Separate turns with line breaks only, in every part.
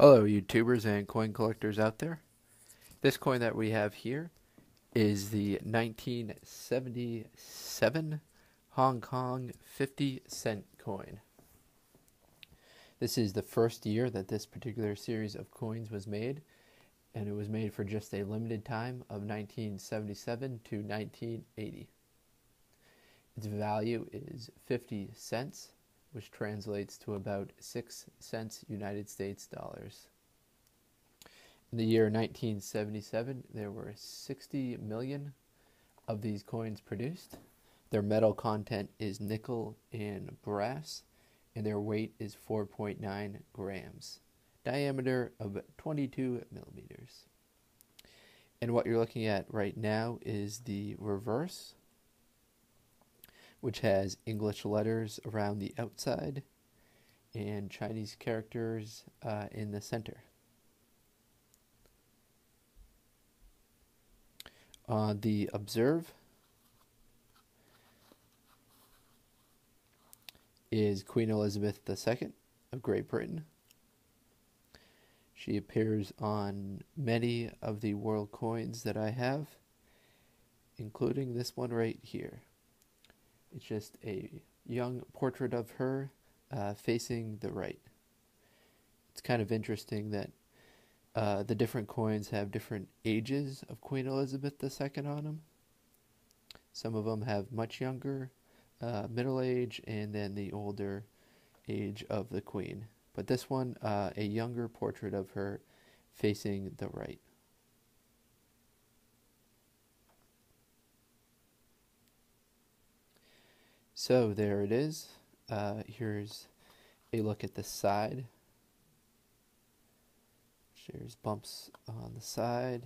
Hello, YouTubers and coin collectors out there. This coin that we have here is the 1977 Hong Kong 50 cent coin. This is the first year that this particular series of coins was made, and it was made for just a limited time of 1977 to 1980. Its value is 50 cents which translates to about 6 cents United States dollars. In the year 1977, there were 60 million of these coins produced. Their metal content is nickel and brass, and their weight is 4.9 grams, diameter of 22 millimeters. And what you're looking at right now is the reverse which has English letters around the outside and Chinese characters uh, in the center. Uh, the obverse is Queen Elizabeth II of Great Britain. She appears on many of the world coins that I have, including this one right here. It's just a young portrait of her uh, facing the right. It's kind of interesting that uh, the different coins have different ages of Queen Elizabeth II on them. Some of them have much younger, uh, middle age, and then the older age of the Queen. But this one, uh, a younger portrait of her facing the right. So there it is. Uh, here's a look at the side. There's bumps on the side.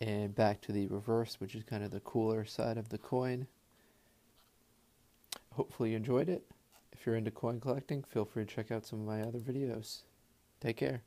And back to the reverse, which is kind of the cooler side of the coin. Hopefully you enjoyed it. If you're into coin collecting, feel free to check out some of my other videos. Take care.